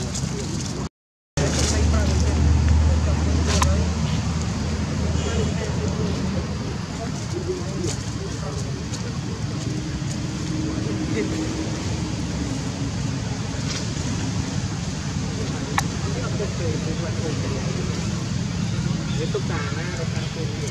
ตุ๊กตาหน้าเราทำตัวอยู่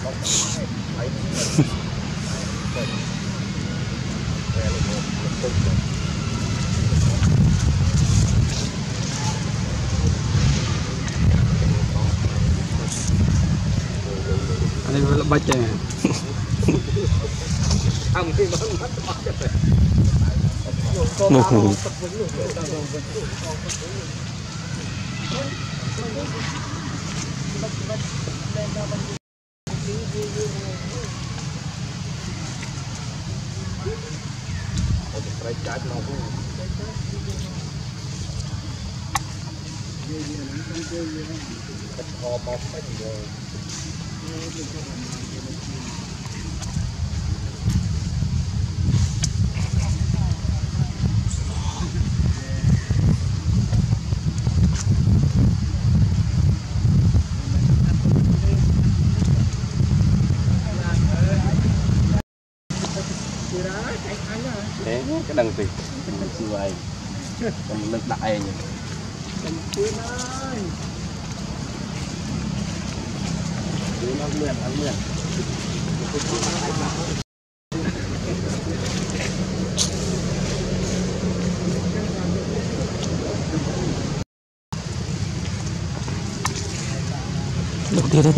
Anh em là bạch này. Không khi mà got my cái đằng tiền, mình siêu ai còn lực đại nhỉ. Cứ nó mượn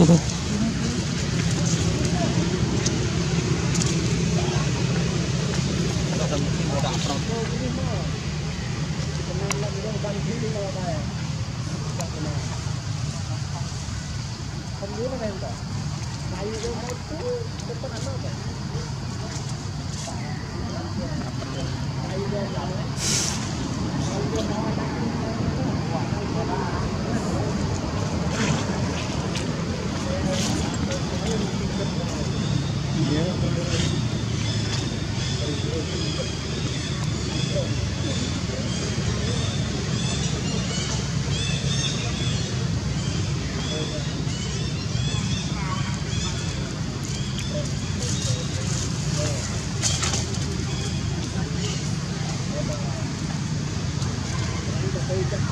nó Thank you.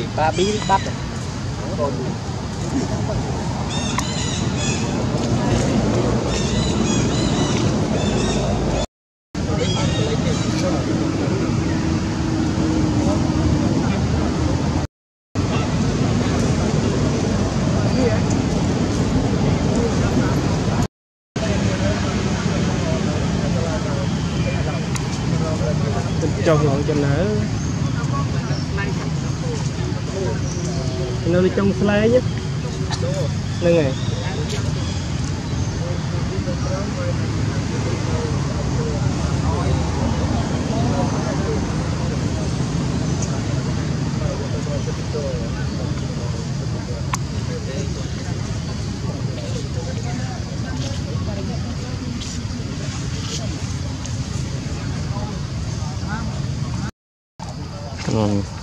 thì ba bí bắt rồi cho ngọn cho nở. Nó đi trong slide nhé nâng này Come.